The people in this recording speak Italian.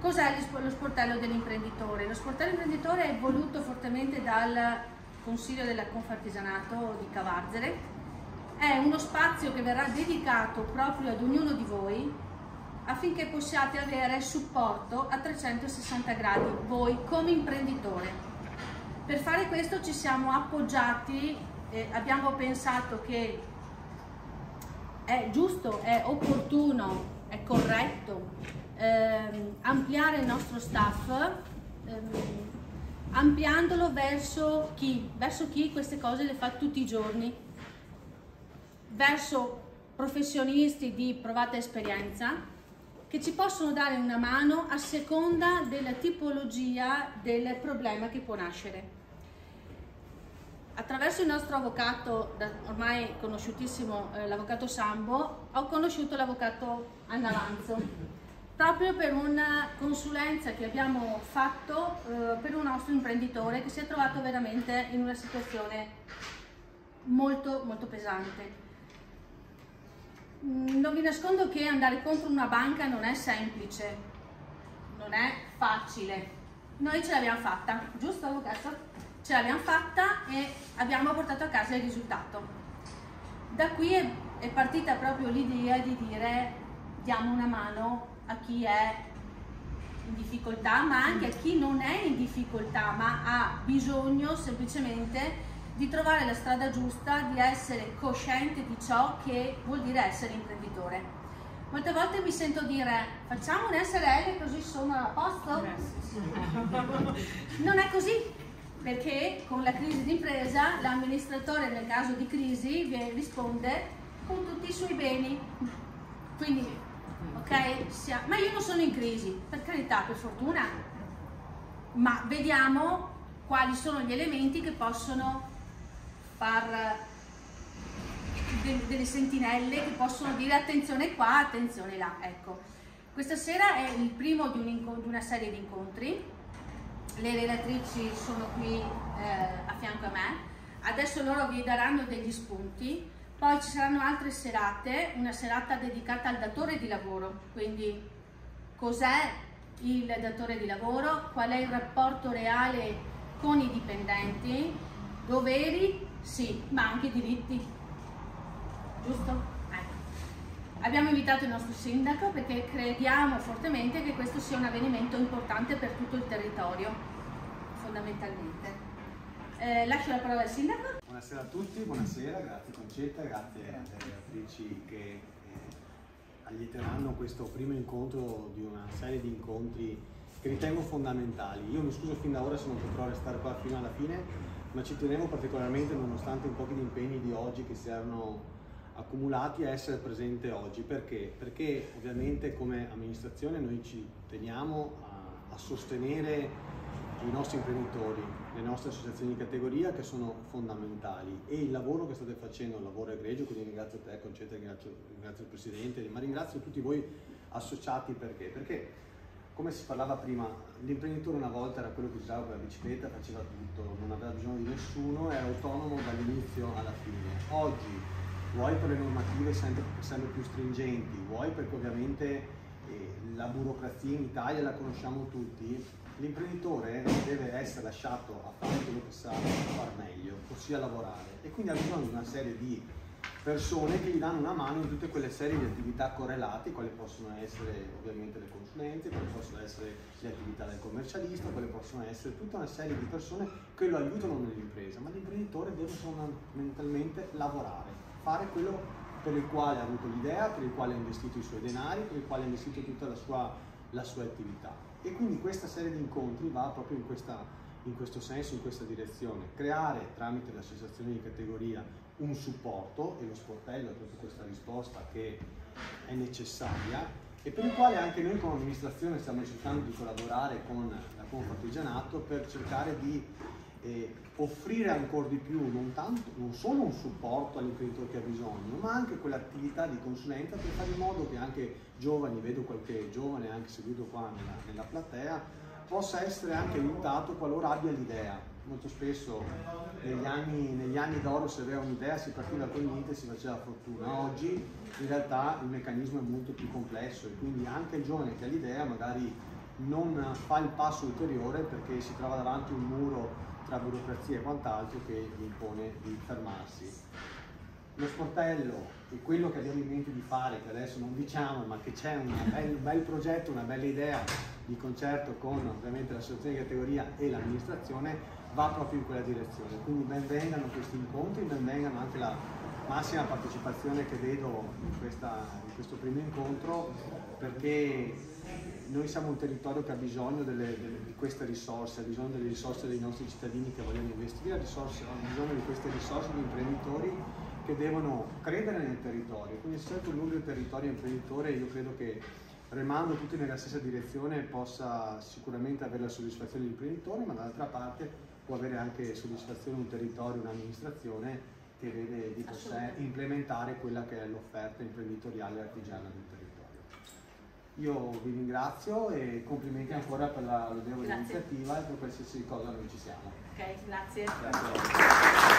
Cos'è lo sportello dell'imprenditore? Lo sportello dell'imprenditore è voluto fortemente dal Consiglio della Confartigianato di Cavarzere. È uno spazio che verrà dedicato proprio ad ognuno di voi affinché possiate avere supporto a 360 gradi, voi come imprenditore. Per fare questo ci siamo appoggiati, eh, abbiamo pensato che è giusto, è opportuno, è corretto ehm, ampliare il nostro staff, ehm, ampliandolo verso chi? Verso chi queste cose le fa tutti i giorni, verso professionisti di provata esperienza che ci possono dare una mano a seconda della tipologia del problema che può nascere. Attraverso il nostro avvocato, ormai conosciutissimo, eh, l'avvocato Sambo, ho conosciuto l'avvocato Anna Lanzo, proprio per una consulenza che abbiamo fatto eh, per un nostro imprenditore che si è trovato veramente in una situazione molto molto pesante. Mm, non vi nascondo che andare contro una banca non è semplice, non è facile. Noi ce l'abbiamo fatta, giusto avvocato? ce l'abbiamo fatta e abbiamo portato a casa il risultato. Da qui è, è partita proprio l'idea di dire diamo una mano a chi è in difficoltà, ma anche a chi non è in difficoltà, ma ha bisogno semplicemente di trovare la strada giusta, di essere cosciente di ciò che vuol dire essere imprenditore. Molte volte mi sento dire facciamo un SRL così sono a posto? Non è così, perché con la crisi d'impresa l'amministratore nel caso di crisi risponde con tutti i suoi beni. Quindi, ok, ma io non sono in crisi, per carità, per fortuna, ma vediamo quali sono gli elementi che possono far delle sentinelle che possono dire attenzione qua, attenzione là. Ecco, questa sera è il primo di, un di una serie di incontri. Le relatrici sono qui eh, a fianco a me, adesso loro vi daranno degli spunti, poi ci saranno altre serate, una serata dedicata al datore di lavoro, quindi cos'è il datore di lavoro, qual è il rapporto reale con i dipendenti, doveri, sì, ma anche diritti, giusto? Abbiamo invitato il nostro sindaco perché crediamo fortemente che questo sia un avvenimento importante per tutto il territorio, fondamentalmente. Eh, lascio la parola al sindaco. Buonasera a tutti, buonasera, grazie Concetta, grazie alle relatrici che eh, allieteranno questo primo incontro di una serie di incontri che ritengo fondamentali. Io mi scuso fin da ora se non potrò restare qua fino alla fine, ma ci tenevo particolarmente nonostante un po' di impegni di oggi che si erano accumulati a essere presente oggi. Perché? Perché ovviamente come amministrazione noi ci teniamo a, a sostenere i nostri imprenditori, le nostre associazioni di categoria che sono fondamentali e il lavoro che state facendo, un lavoro egregio, quindi ringrazio te Concetta, ringrazio, ringrazio il Presidente, ma ringrazio tutti voi associati perché? Perché come si parlava prima, l'imprenditore una volta era quello che con la bicicletta, faceva tutto, non aveva bisogno di nessuno, era autonomo dall'inizio alla fine. Oggi vuoi per le normative sempre, sempre più stringenti, vuoi perché ovviamente eh, la burocrazia in Italia la conosciamo tutti, l'imprenditore deve essere lasciato a fare quello che sa far meglio, ossia lavorare. E quindi ha bisogno di una serie di persone che gli danno una mano in tutte quelle serie di attività correlate, quali possono essere ovviamente le consulenze, quali possono essere le attività del commercialista, quali possono essere tutta una serie di persone che lo aiutano nell'impresa, ma l'imprenditore deve fondamentalmente lavorare fare quello per il quale ha avuto l'idea, per il quale ha investito i suoi denari, per il quale ha investito tutta la sua, la sua attività. E quindi questa serie di incontri va proprio in, questa, in questo senso, in questa direzione. Creare tramite le associazioni di categoria un supporto, e lo sportello è proprio questa risposta che è necessaria, e per il quale anche noi come amministrazione stiamo cercando di collaborare con la Confartigianato per cercare di eh, offrire ancora di più non, tanto, non solo un supporto all'imprenditore che ha bisogno, ma anche quell'attività di consulenza per fare in modo che anche giovani, vedo qualche giovane anche seduto qua nella, nella platea, possa essere anche aiutato qualora abbia l'idea. Molto spesso negli anni, negli anni d'oro se aveva un'idea si partiva con niente e si faceva fortuna. Oggi in realtà il meccanismo è molto più complesso e quindi anche il giovane che ha l'idea magari non fa il passo ulteriore perché si trova davanti un muro tra burocrazia e quant'altro che gli impone di fermarsi. Lo sportello e quello che abbiamo in mente di fare, che adesso non diciamo, ma che c'è un bel, bel progetto, una bella idea di concerto con ovviamente l'associazione di categoria e l'amministrazione, va proprio in quella direzione. Quindi benvengano questi incontri, benvengano anche la massima partecipazione che vedo in, questa, in questo primo incontro, perché noi siamo un territorio che ha bisogno delle, delle, di queste risorse, ha bisogno delle risorse dei nostri cittadini che vogliono investire, ha, risorse, ha bisogno di queste risorse di imprenditori che devono credere nel territorio. Quindi se c'è un nucleo territorio imprenditore io credo che remando tutti nella stessa direzione possa sicuramente avere la soddisfazione dell'imprenditore, ma dall'altra parte può avere anche soddisfazione un territorio, un'amministrazione che vede di poter implementare quella che è l'offerta imprenditoriale artigiana del territorio. Io vi ringrazio e complimenti grazie. ancora per la lodevole iniziativa e per qualsiasi cosa noi ci siamo. Ok, grazie. grazie.